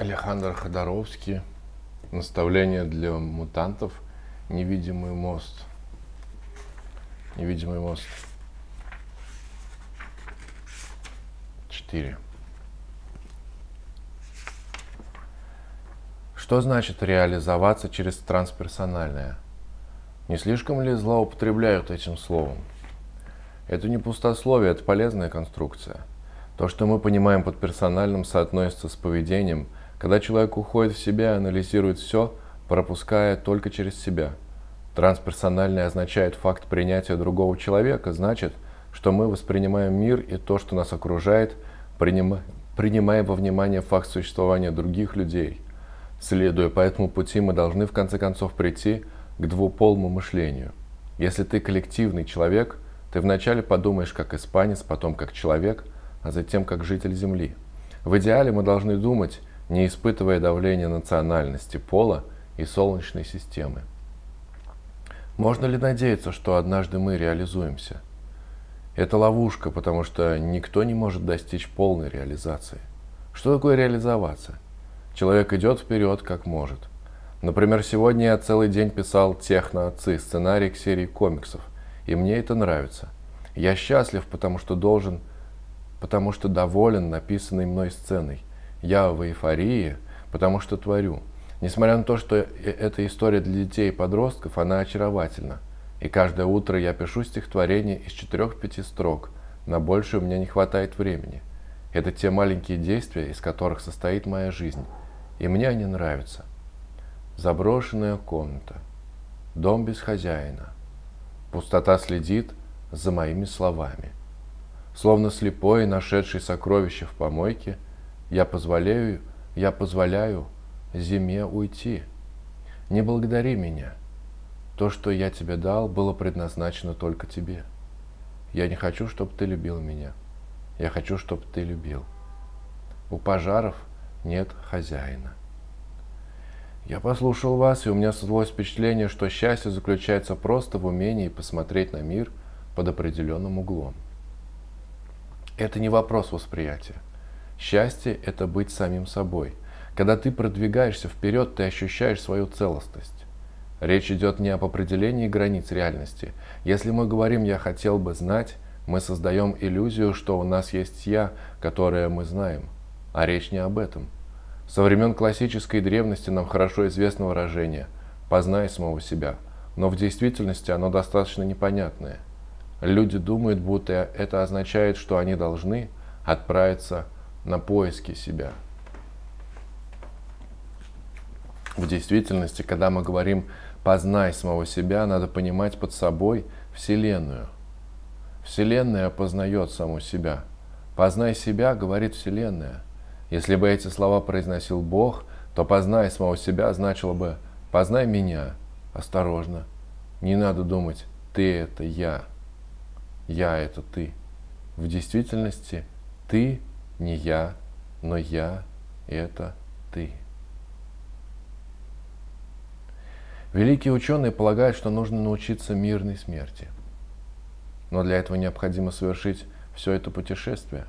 Александр Ходоровский. Наставление для мутантов. Невидимый мост. Невидимый мост. Четыре. Что значит реализоваться через трансперсональное? Не слишком ли злоупотребляют этим словом? Это не пустословие, это полезная конструкция. То, что мы понимаем под персональным, соотносится с поведением, когда человек уходит в себя анализирует все, пропуская только через себя. Трансперсональное означает факт принятия другого человека, значит, что мы воспринимаем мир и то, что нас окружает, принимая, принимая во внимание факт существования других людей. Следуя по этому пути, мы должны в конце концов прийти к двуполому мышлению. Если ты коллективный человек – ты вначале подумаешь как испанец, потом как человек, а затем как житель Земли. В идеале мы должны думать, не испытывая давления национальности, пола и солнечной системы. Можно ли надеяться, что однажды мы реализуемся? Это ловушка, потому что никто не может достичь полной реализации. Что такое реализоваться? Человек идет вперед как может. Например, сегодня я целый день писал «Техно-отцы» сценарий к серии комиксов. И мне это нравится. Я счастлив, потому что должен, потому что доволен написанной мной сценой. Я в эйфории, потому что творю. Несмотря на то, что э, эта история для детей и подростков, она очаровательна. И каждое утро я пишу стихотворение из четырех-пяти строк. На больше у меня не хватает времени. Это те маленькие действия, из которых состоит моя жизнь. И мне они нравятся. Заброшенная комната. Дом без хозяина. Пустота следит за моими словами. Словно слепой, нашедший сокровище в помойке, я позволяю, я позволяю зиме уйти. Не благодари меня. То, что я тебе дал, было предназначено только тебе. Я не хочу, чтобы ты любил меня. Я хочу, чтобы ты любил. У пожаров нет хозяина. Я послушал вас, и у меня создалось впечатление, что счастье заключается просто в умении посмотреть на мир под определенным углом. Это не вопрос восприятия. Счастье – это быть самим собой. Когда ты продвигаешься вперед, ты ощущаешь свою целостность. Речь идет не об определении границ реальности. Если мы говорим «я хотел бы знать», мы создаем иллюзию, что у нас есть «я», которое мы знаем. А речь не об этом – со времен классической древности нам хорошо известно выражение «познай самого себя», но в действительности оно достаточно непонятное. Люди думают, будто это означает, что они должны отправиться на поиски себя. В действительности, когда мы говорим «познай самого себя», надо понимать под собой Вселенную. Вселенная познает саму себя. «Познай себя», говорит Вселенная – если бы эти слова произносил Бог, то «познай самого себя» значило бы «познай меня». Осторожно. Не надо думать «ты – это я». «Я – это ты». В действительности ты не я, но я – это ты. Великие ученые полагают, что нужно научиться мирной смерти. Но для этого необходимо совершить все это путешествие.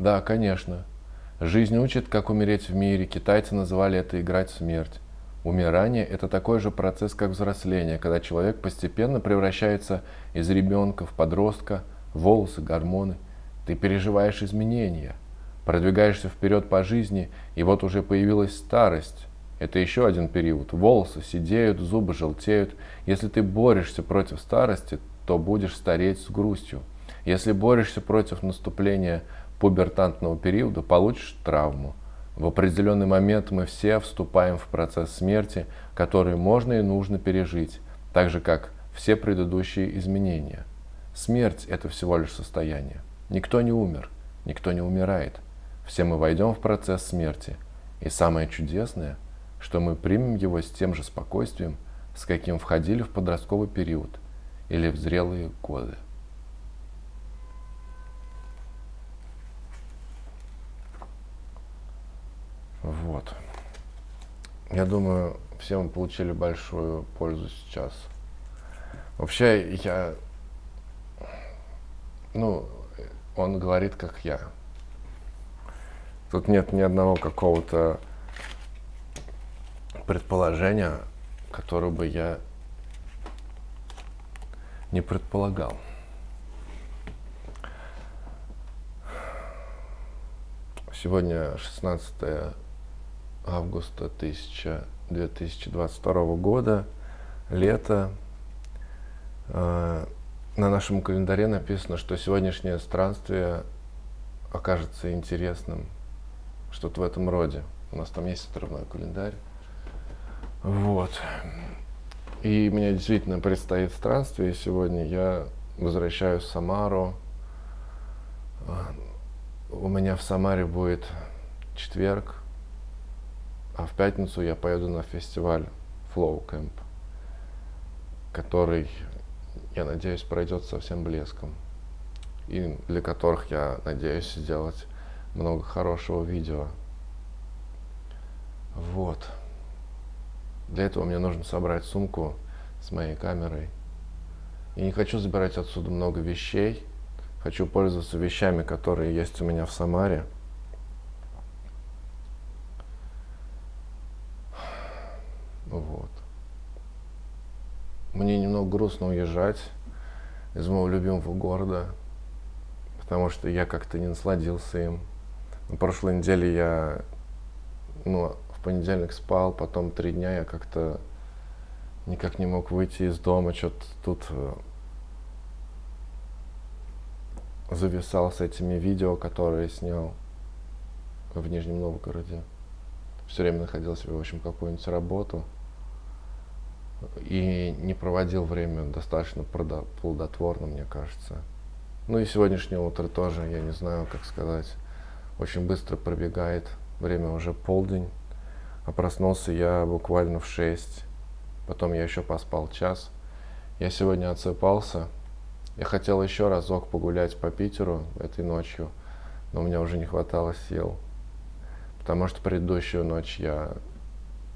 Да, конечно, Жизнь учит, как умереть в мире. Китайцы называли это играть в смерть. Умирание – это такой же процесс, как взросление, когда человек постепенно превращается из ребенка в подростка, волосы, гормоны. Ты переживаешь изменения, продвигаешься вперед по жизни, и вот уже появилась старость. Это еще один период. Волосы сидеют, зубы желтеют. Если ты борешься против старости, то будешь стареть с грустью. Если борешься против наступления пубертантного периода получишь травму. В определенный момент мы все вступаем в процесс смерти, который можно и нужно пережить, так же как все предыдущие изменения. Смерть – это всего лишь состояние. Никто не умер, никто не умирает. Все мы войдем в процесс смерти. И самое чудесное, что мы примем его с тем же спокойствием, с каким входили в подростковый период или в зрелые годы. Вот. Я думаю, все мы получили большую пользу сейчас. Вообще, я... Ну, он говорит, как я. Тут нет ни одного какого-то предположение, которое бы я не предполагал. Сегодня 16 августа 1000, 2022 года, лето. На нашем календаре написано, что сегодняшнее странствие окажется интересным. Что-то в этом роде. У нас там есть отрывной календарь. Вот. И мне действительно предстоит странствие. Сегодня я возвращаюсь в Самару. У меня в Самаре будет четверг, а в пятницу я поеду на фестиваль Flow Camp, который, я надеюсь, пройдет со всем блеском. И для которых я надеюсь сделать много хорошего видео. Вот. Для этого мне нужно собрать сумку с моей камерой. И не хочу забирать отсюда много вещей. Хочу пользоваться вещами, которые есть у меня в Самаре. Вот. Мне немного грустно уезжать из моего любимого города, потому что я как-то не насладился им. На прошлой неделе я ну, в понедельник спал, потом три дня я как-то никак не мог выйти из дома, что-то тут э, зависал с этими видео, которые снял в Нижнем Новгороде. Все время находил себе, в общем, какую-нибудь работу и не проводил время достаточно плодотворно, мне кажется. Ну и сегодняшнее утро тоже, я не знаю, как сказать, очень быстро пробегает. Время уже полдень. А проснулся я буквально в 6. Потом я еще поспал час. Я сегодня отсыпался. Я хотел еще разок погулять по Питеру этой ночью, но у меня уже не хватало сил. Потому что предыдущую ночь я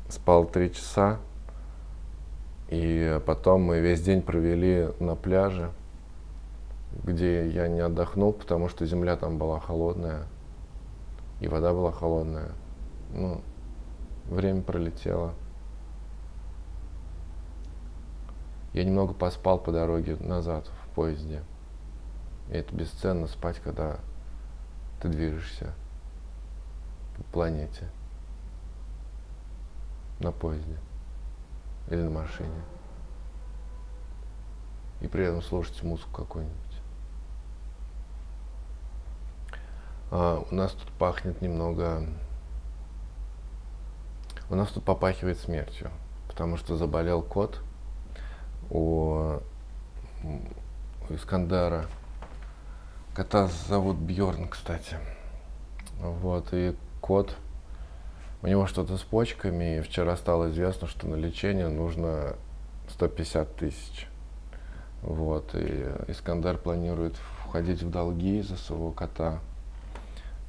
спал три часа, и потом мы весь день провели на пляже, где я не отдохнул, потому что земля там была холодная, и вода была холодная. Ну, Время пролетело. Я немного поспал по дороге назад в поезде. И это бесценно спать, когда ты движешься по планете на поезде или на машине. И при этом слушать музыку какую-нибудь. А, у нас тут пахнет немного у нас тут попахивает смертью, потому что заболел кот у, у Искандера. Кота зовут Бьорн, кстати. Вот, и кот, у него что-то с почками, и вчера стало известно, что на лечение нужно 150 тысяч. Вот, и Искандер планирует входить в долги за своего кота.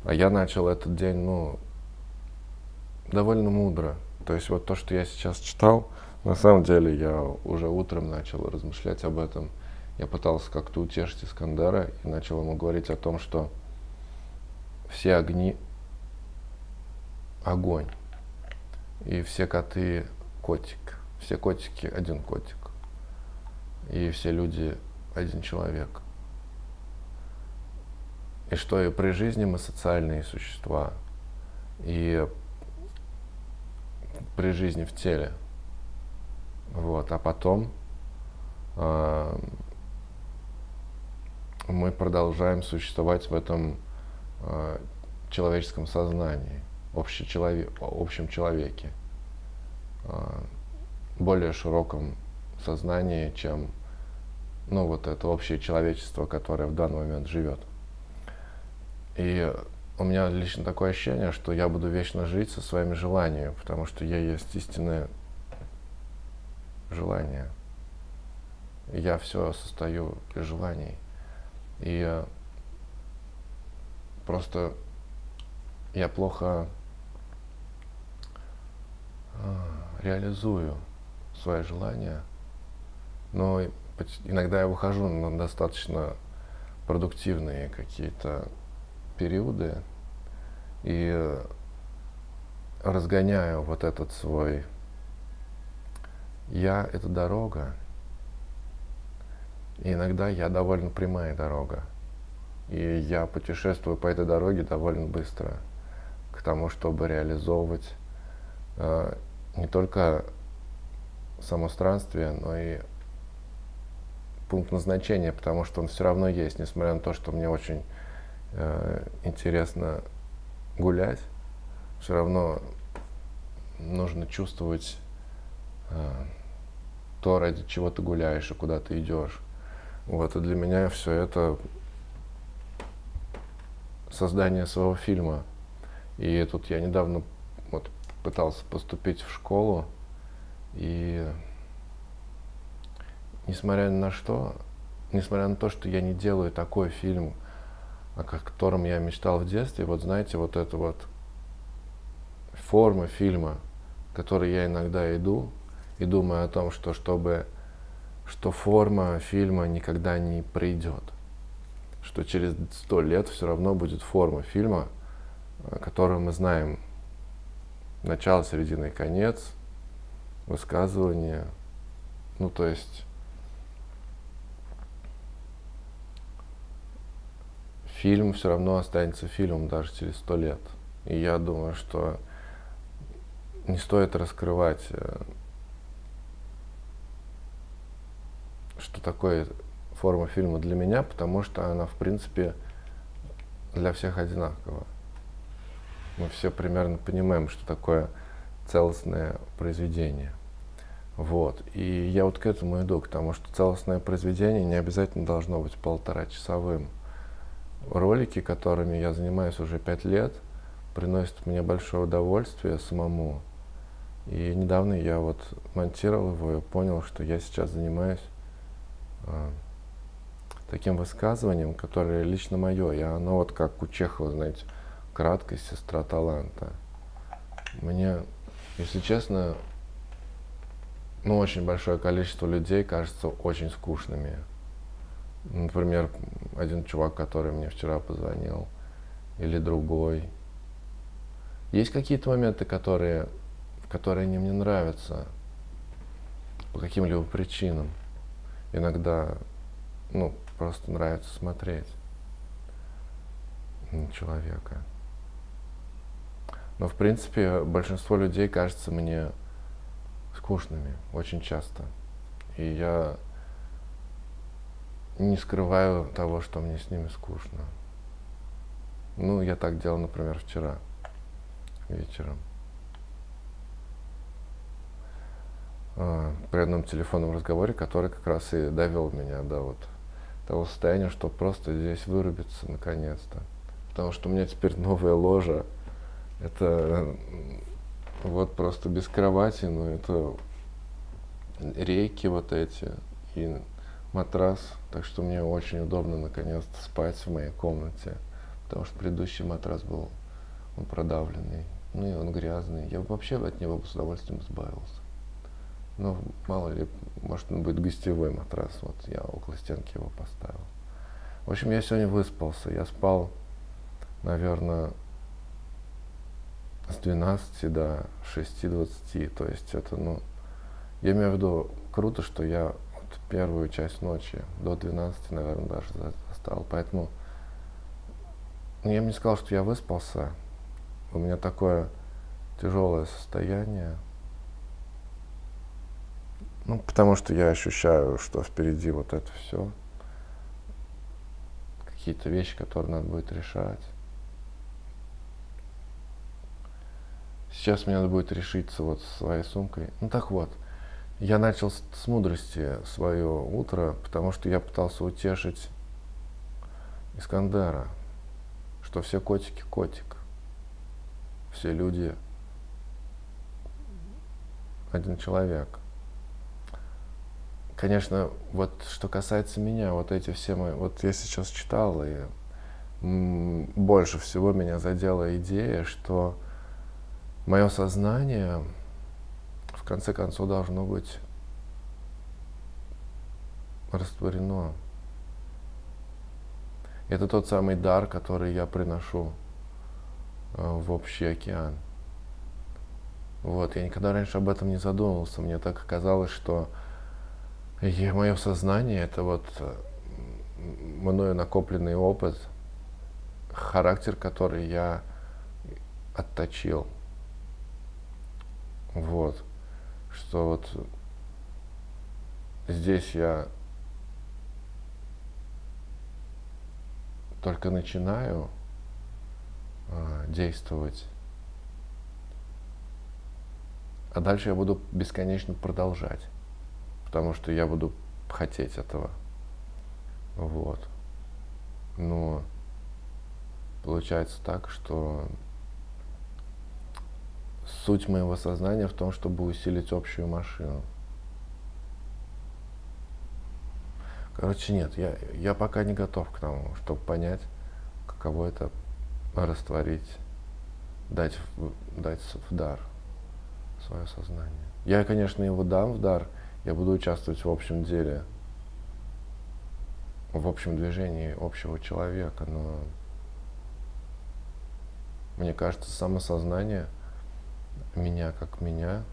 А я начал этот день, ну, довольно мудро. То есть вот то, что я сейчас читал, на самом деле я уже утром начал размышлять об этом. Я пытался как-то утешить Искандера и начал ему говорить о том, что все огни – огонь, и все коты – котик, все котики – один котик, и все люди – один человек. И что и при жизни мы социальные существа, и при жизни в теле. Вот, а потом э, мы продолжаем существовать в этом э, человеческом сознании, общем человеке, э, более широком сознании, чем ну, вот это общее человечество, которое в данный момент живет. И у меня лично такое ощущение, что я буду вечно жить со своими желаниями, потому что я есть истинное желание. Я все состою из желаний. И просто я плохо а, реализую свои желания, но иногда я выхожу на достаточно продуктивные какие-то периоды и разгоняю вот этот свой Я — это дорога. И иногда я довольно прямая дорога. И я путешествую по этой дороге довольно быстро к тому, чтобы реализовывать э, не только само странствие, но и пункт назначения, потому что он все равно есть, несмотря на то, что мне очень э, интересно гулять, все равно нужно чувствовать э, то, ради чего ты гуляешь и куда ты идешь. Вот, и для меня все это создание своего фильма. И тут я недавно вот пытался поступить в школу, и несмотря на что, несмотря на то, что я не делаю такой фильм, о котором я мечтал в детстве, вот знаете, вот эта вот форма фильма, к которой я иногда иду, и думаю о том, что чтобы что форма фильма никогда не придет, что через сто лет все равно будет форма фильма, которую мы знаем начало, середина и конец, высказывание, ну то есть фильм все равно останется фильмом даже через сто лет. И я думаю, что не стоит раскрывать, э, что такое форма фильма для меня, потому что она, в принципе, для всех одинакова. Мы все примерно понимаем, что такое целостное произведение. Вот. И я вот к этому иду, к тому, что целостное произведение не обязательно должно быть полтора часовым ролики, которыми я занимаюсь уже пять лет, приносят мне большое удовольствие самому. И недавно я вот монтировал его и понял, что я сейчас занимаюсь э, таким высказыванием, которое лично мое. И оно вот как у Чехова, знаете, краткость, сестра таланта. Мне, если честно, ну, очень большое количество людей кажется очень скучными. Например, один чувак, который мне вчера позвонил, или другой. Есть какие-то моменты, которые, которые они мне нравятся по каким-либо причинам. Иногда, ну, просто нравится смотреть на человека. Но, в принципе, большинство людей кажется мне скучными очень часто. И я не скрываю того, что мне с ними скучно. Ну, я так делал, например, вчера вечером. А, при одном телефонном разговоре, который как раз и довел меня до вот того состояния, что просто здесь вырубиться наконец-то. Потому что у меня теперь новая ложа. Это вот просто без кровати, но это рейки вот эти и матрас, так что мне очень удобно наконец-то спать в моей комнате, потому что предыдущий матрас был он продавленный, ну и он грязный. Я вообще от него бы с удовольствием избавился. Но мало ли, может он будет гостевой матрас, вот я около стенки его поставил. В общем, я сегодня выспался, я спал, наверное, с 12 до 6.20, то есть это, ну, я имею в виду, круто, что я первую часть ночи, до 12, наверное, даже застал. Поэтому ну, я бы не сказал, что я выспался. У меня такое тяжелое состояние. Ну, потому что я ощущаю, что впереди вот это все. Какие-то вещи, которые надо будет решать. Сейчас мне надо будет решиться вот с своей сумкой. Ну так вот, я начал с, с мудрости свое утро, потому что я пытался утешить Искандера, что все котики котик, все люди один человек. Конечно, вот что касается меня, вот эти все мои, вот я сейчас читал, и больше всего меня задела идея, что мое сознание в конце концов должно быть растворено. Это тот самый дар, который я приношу э, в общий океан. Вот, я никогда раньше об этом не задумывался. Мне так оказалось, что я, мое сознание это вот мною накопленный опыт, характер, который я отточил. Вот. Что вот здесь я только начинаю э, действовать, а дальше я буду бесконечно продолжать, потому что я буду хотеть этого. Вот. Но получается так, что суть моего сознания в том, чтобы усилить общую машину. Короче, нет, я, я пока не готов к тому, чтобы понять, каково это растворить, дать, дать в дар свое сознание. Я, конечно, его дам в дар, я буду участвовать в общем деле, в общем движении общего человека, но мне кажется, самосознание меня как меня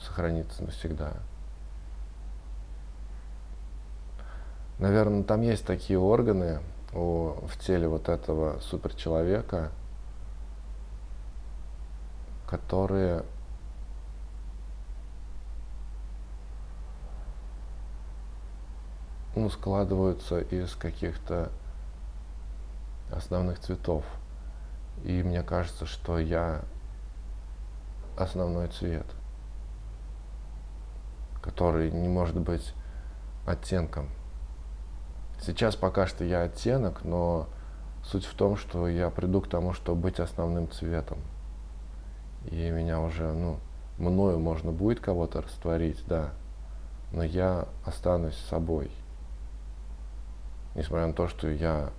сохранится навсегда. Наверное, там есть такие органы у, в теле вот этого суперчеловека, которые ну, складываются из каких-то основных цветов. И мне кажется, что я основной цвет, который не может быть оттенком. Сейчас пока что я оттенок, но суть в том, что я приду к тому, чтобы быть основным цветом. И меня уже, ну, мною можно будет кого-то растворить, да, но я останусь собой несмотря на то, что я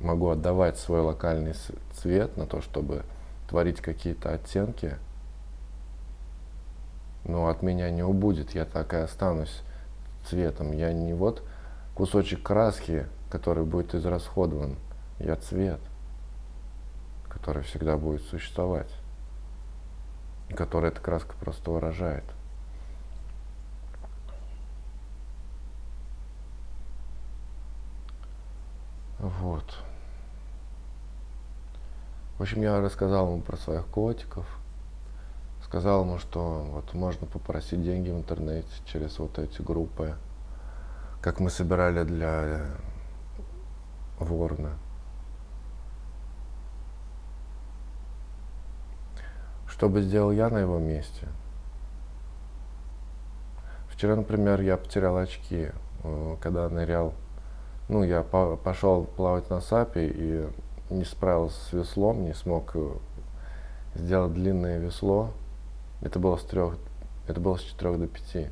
могу отдавать свой локальный цвет на то, чтобы творить какие-то оттенки, но от меня не убудет, я так и останусь цветом. Я не вот кусочек краски, который будет израсходован, я цвет, который всегда будет существовать, который эта краска просто выражает. Вот. В общем, я рассказал ему про своих котиков. Сказал ему, что вот можно попросить деньги в интернете через вот эти группы, как мы собирали для Ворна. Что бы сделал я на его месте? Вчера, например, я потерял очки, э, когда нырял ну, я по пошел плавать на сапе и не справился с веслом, не смог э, сделать длинное весло. Это было с трех, это было с четырех до пяти.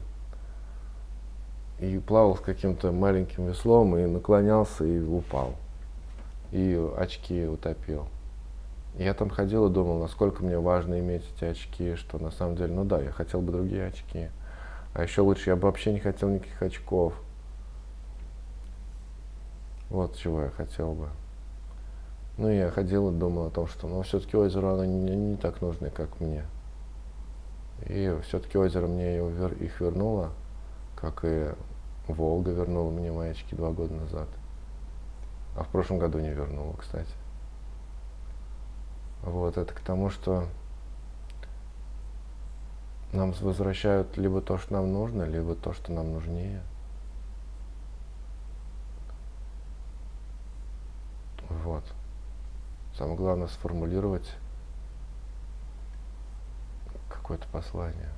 И плавал с каким-то маленьким веслом и наклонялся и упал. И очки утопил. Я там ходил и думал, насколько мне важно иметь эти очки, что на самом деле, ну да, я хотел бы другие очки. А еще лучше, я бы вообще не хотел никаких очков. Вот чего я хотел бы. Ну, я ходил и думал о том, что ну, все-таки озеро, оно не, не так нужно, как мне. И все-таки озеро мне их вернуло, как и Волга вернула мне мои очки два года назад. А в прошлом году не вернула, кстати. Вот, это к тому, что нам возвращают либо то, что нам нужно, либо то, что нам нужнее. Вот. Самое главное сформулировать какое-то послание.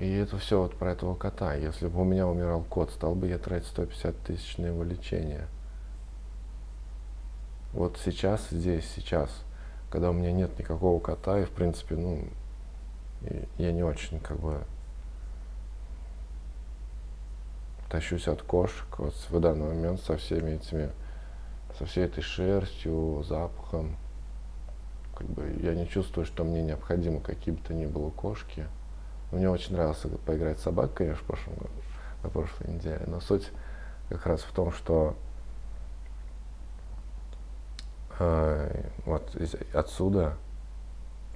И это все вот про этого кота. Если бы у меня умирал кот, стал бы я тратить 150 тысяч на его лечение. Вот сейчас, здесь, сейчас, когда у меня нет никакого кота, и в принципе, ну, я не очень как бы тащусь от кошек вот в данный момент со всеми этими, со всей этой шерстью, запахом. Как бы я не чувствую, что мне необходимо какие бы то ни было кошки. Мне очень нравилось поиграть с собакой, конечно, в прошлом году, на прошлой неделе. Но суть как раз в том, что э, вот из, отсюда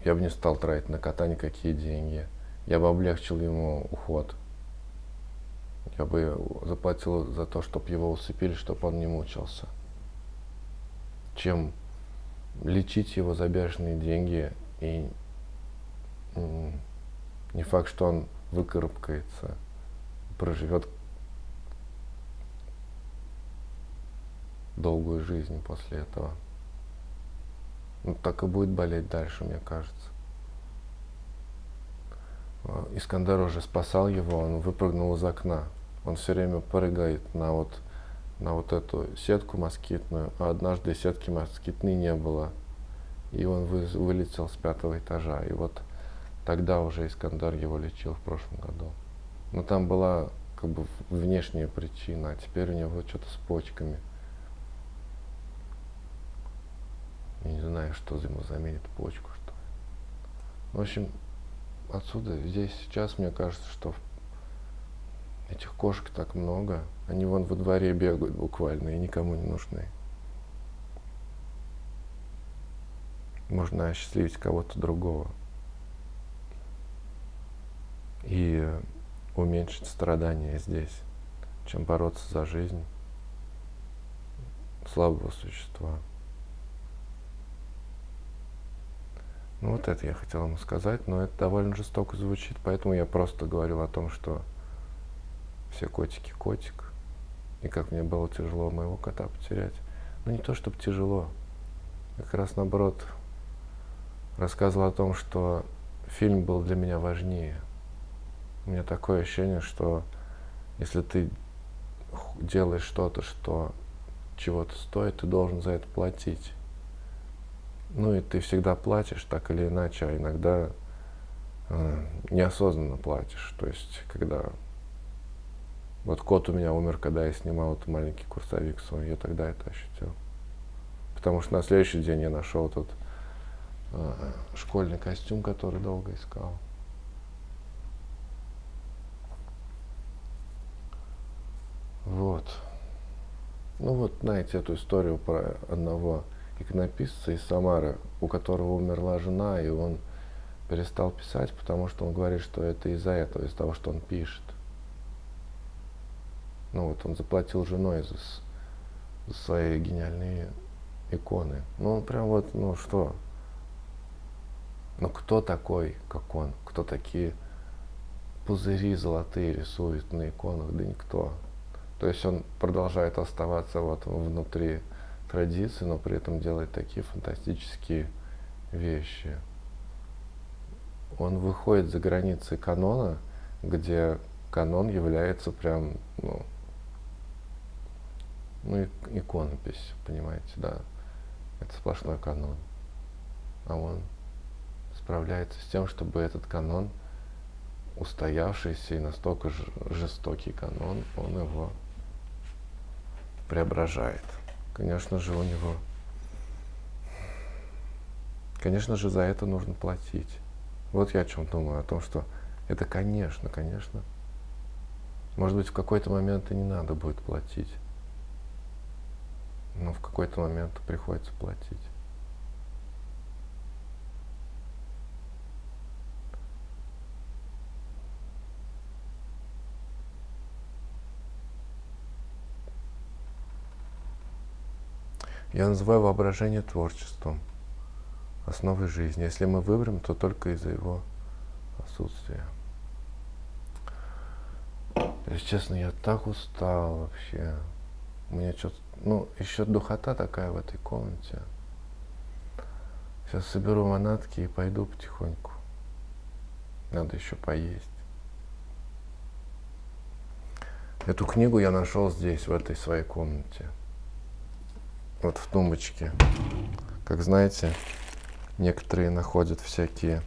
я бы не стал тратить на кота никакие деньги. Я бы облегчил ему уход. Я бы заплатил за то, чтобы его усыпили, чтобы он не мучился. Чем лечить его за бешеные деньги и не факт, что он выкарабкается, проживет долгую жизнь после этого. Ну, так и будет болеть дальше, мне кажется. А, Искандер уже спасал его, он выпрыгнул из окна. Он все время прыгает на вот, на вот эту сетку москитную, а однажды сетки москитной не было. И он вы, вылетел с пятого этажа. И вот тогда уже Искандар его лечил в прошлом году. Но там была как бы внешняя причина, а теперь у него что-то с почками – Я не знаю, что ему заменит почку, что В общем, отсюда, здесь сейчас, мне кажется, что этих кошек так много. Они вон во дворе бегают буквально и никому не нужны. Можно осчастливить кого-то другого. И уменьшить страдания здесь, чем бороться за жизнь слабого существа. Ну вот это я хотел ему сказать, но это довольно жестоко звучит, поэтому я просто говорил о том, что все котики котик, и как мне было тяжело моего кота потерять. Ну не то, чтобы тяжело, как раз наоборот рассказывал о том, что фильм был для меня важнее. У меня такое ощущение, что если ты делаешь что-то, что чего-то стоит, ты должен за это платить. Ну и ты всегда платишь так или иначе, а иногда э, неосознанно платишь. То есть, когда вот кот у меня умер, когда я снимал этот маленький курсовик свой, я тогда это ощутил. Потому что на следующий день я нашел тот э, школьный костюм, который долго искал. Вот. Ну вот, знаете, эту историю про одного иконописца из Самары, у которого умерла жена, и он перестал писать, потому что он говорит, что это из-за этого, из-за того, что он пишет. Ну вот он заплатил женой за, за свои гениальные иконы. Ну он прям вот, ну что? Ну кто такой, как он? Кто такие пузыри золотые рисует на иконах? Да никто. То есть он продолжает оставаться вот внутри традиции, но при этом делает такие фантастические вещи. Он выходит за границы канона, где канон является прям, ну, ну иконопись, понимаете, да. Это сплошной канон. А он справляется с тем, чтобы этот канон, устоявшийся и настолько жестокий канон, он его преображает. Конечно же, у него... Конечно же, за это нужно платить. Вот я о чем думаю, о том, что это, конечно, конечно. Может быть, в какой-то момент и не надо будет платить. Но в какой-то момент приходится платить. Я называю воображение творчеством, основой жизни. Если мы выберем, то только из-за его отсутствия. Если честно, я так устал вообще. У меня что-то, ну, еще духота такая в этой комнате. Сейчас соберу манатки и пойду потихоньку. Надо еще поесть. Эту книгу я нашел здесь, в этой своей комнате вот в тумбочке. Как знаете, некоторые находят всякие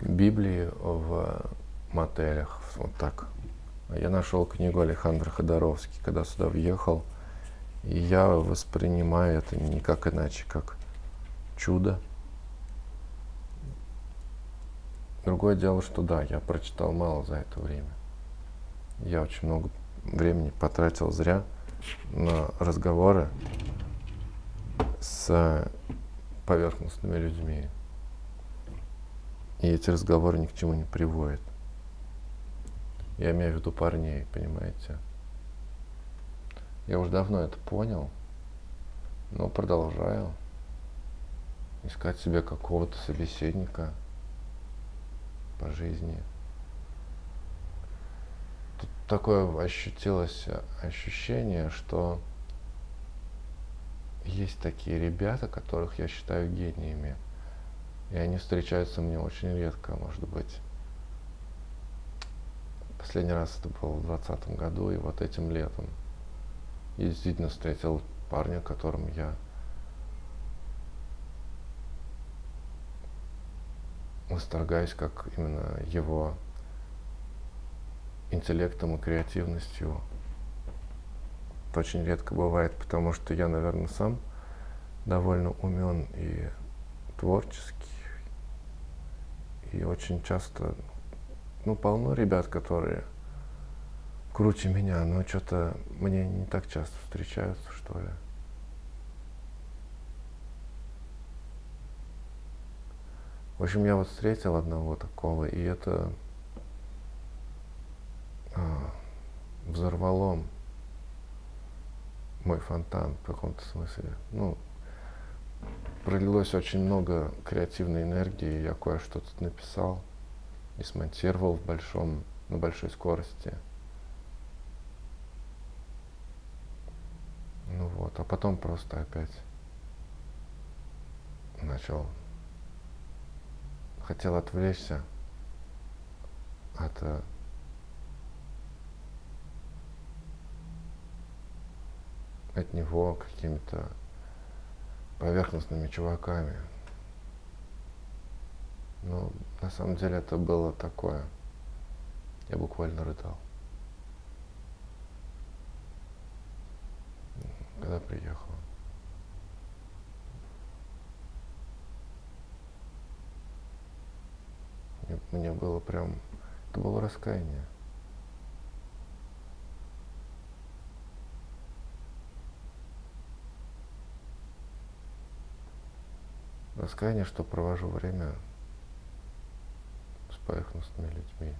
Библии в мотелях, вот так. А я нашел книгу Александра Ходоровский, когда сюда въехал, и я воспринимаю это никак иначе, как чудо. Другое дело, что да, я прочитал мало за это время. Я очень много времени потратил зря – на разговоры с поверхностными людьми. И эти разговоры ни к чему не приводят. Я имею в виду парней, понимаете? Я уже давно это понял, но продолжаю искать себе какого-то собеседника по жизни. Такое ощутилось ощущение, что есть такие ребята, которых я считаю гениями. И они встречаются мне очень редко, может быть. Последний раз это было в двадцатом году, и вот этим летом. Я действительно встретил парня, которым я восторгаюсь как именно его интеллектом и креативностью. Это очень редко бывает, потому что я, наверное, сам довольно умен и творческий. И очень часто, ну, полно ребят, которые круче меня, но что-то мне не так часто встречаются, что ли. В общем, я вот встретил одного такого, и это взорвало мой фонтан в каком-то смысле. Ну, пролилось очень много креативной энергии, я кое-что тут написал и смонтировал в большом, на большой скорости. Ну вот, а потом просто опять начал хотел отвлечься от от него какими-то поверхностными чуваками. Но на самом деле это было такое. Я буквально рыдал. Когда приехал. мне было прям, это было раскаяние. Раскаяние, что провожу время с поверхностными людьми,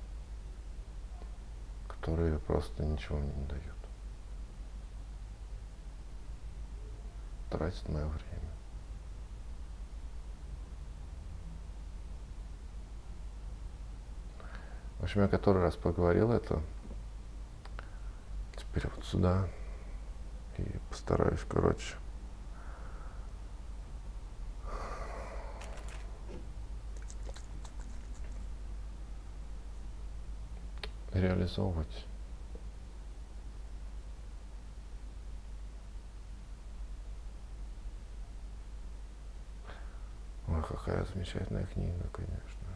которые просто ничего мне не дают. Тратят мое время. В общем, я который раз поговорил это. Теперь вот сюда. И постараюсь, короче, реализовывать. Ой, какая замечательная книга, конечно.